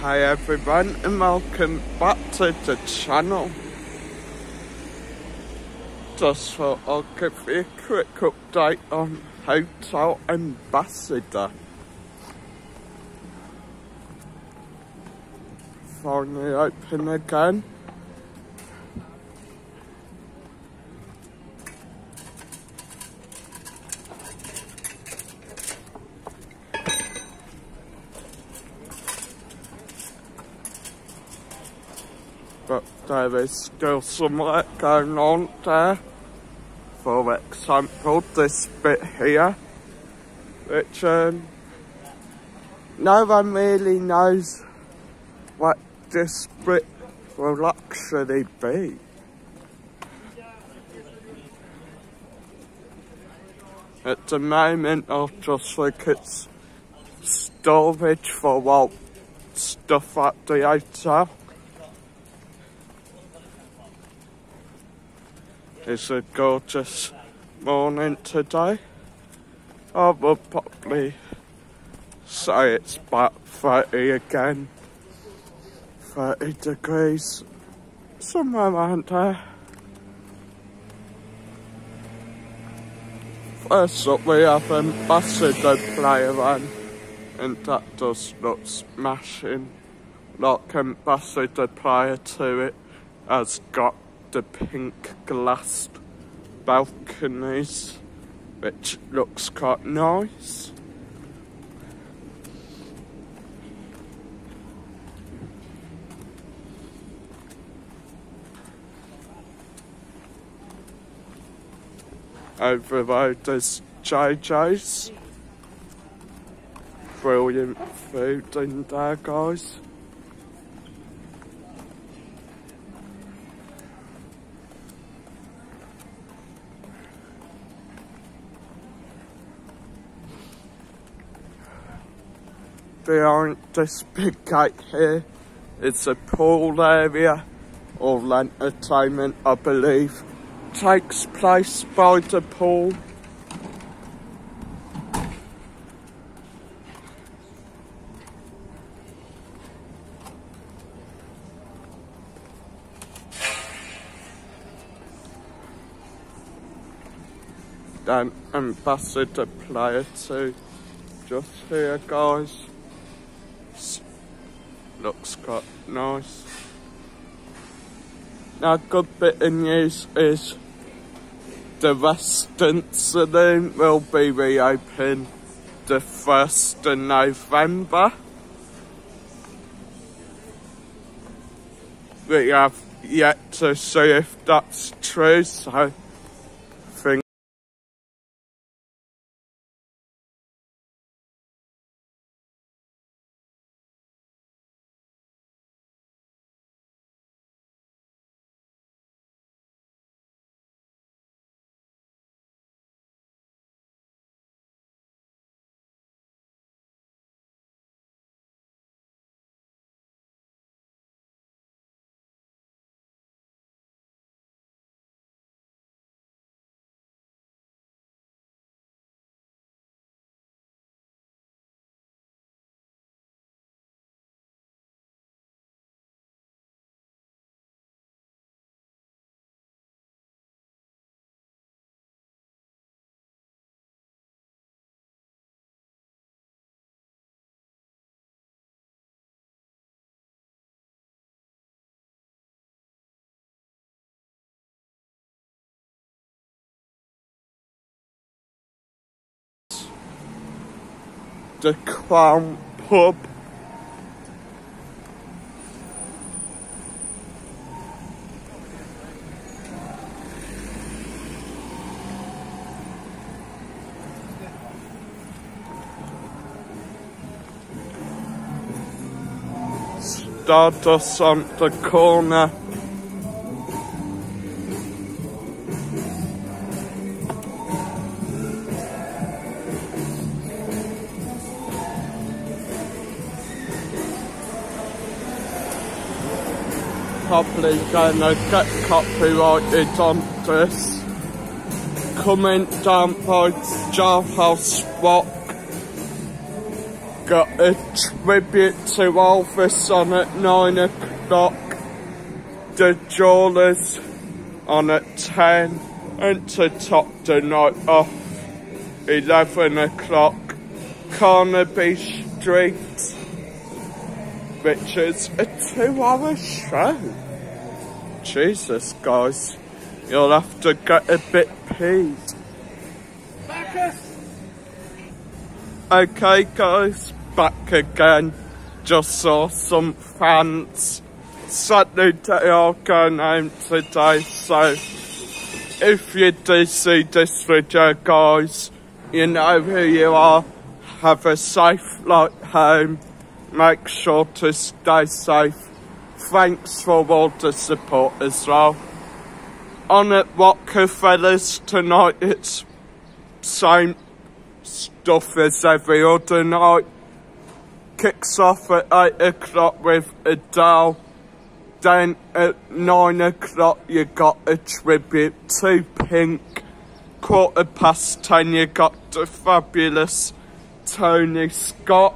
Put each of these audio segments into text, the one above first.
Hi everyone and welcome back to the channel. Just thought I'll give you a quick update on Hotel Ambassador. Finally open again. But there is still some work going on there. For example, this bit here, which um, no one really knows what this bit will actually be. At the moment, I just think it's storage for well, stuff at the hotel. It's a gorgeous morning today. I will probably say it's about 30 again. 30 degrees, somewhere around there. First up we have Ambassador Playland and that does look smashing. Like Ambassador prior to it has got the pink glassed balconies, which looks quite nice. Over there, there's JJ's. Brilliant food in there, guys. Behind this big gate here. It's a pool area or entertainment, I believe. Takes place by the pool. Then Ambassador Playa 2 just here guys quite nice. Now, good bit of news is the Western Saloon will be reopened the 1st of November. We have yet to see if that's true, so the Clown Pub. Stardust on the corner. Probably gonna get copyrighted on this. Comment down by Jailhouse Rock got a tribute to Elvis on at 9 o'clock. The Jawlers on at 10. And to top the night off, 11 o'clock, Carnaby Street, which is a two hour show. Jesus, guys, you'll have to get a bit peeved. Okay, guys, back again. Just saw some fans. Saturday are going home today, so if you do see this video, guys, you know who you are. Have a safe flight home. Make sure to stay safe. Thanks for all the support as well. On at Rockefellers tonight, it's same stuff as every other night. Kicks off at 8 o'clock with Adele. Then at 9 o'clock you got a tribute to Pink. Quarter past 10 you got the fabulous Tony Scott.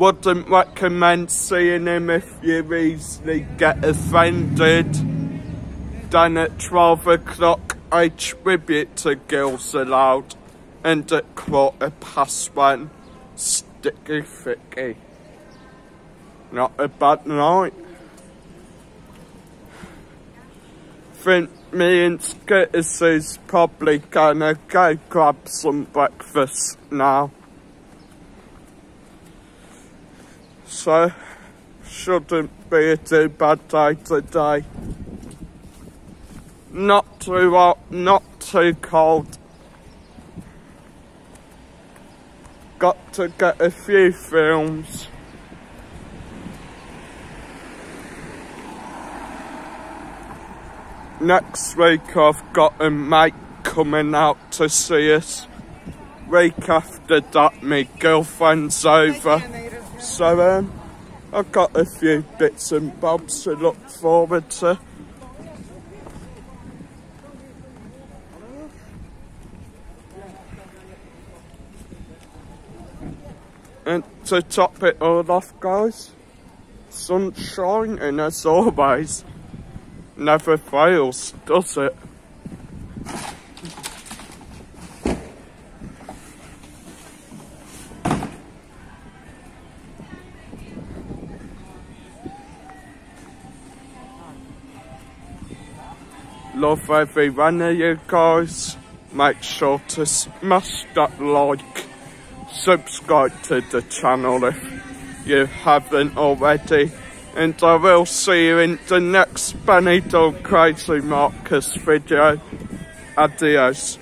Wouldn't recommend seeing him if you easily get offended. Then at 12 o'clock a tribute to Girls Aloud and at quarter past one, Sticky Vicky. Not a bad night. Think me and Skitters is probably gonna go grab some breakfast now. So, shouldn't be a too bad day today. Not too hot, not too cold, got to get a few films. Next week I've got a mate coming out to see us. Week after that my girlfriend's over. So um, I've got a few bits and bobs to look forward to. And to top it all off, guys, sunshine, and as always, never fails, does it? Love every one of you guys. Make sure to smash that like subscribe to the channel if you haven't already. And I will see you in the next Benidorm Crazy Marcus video. Adios.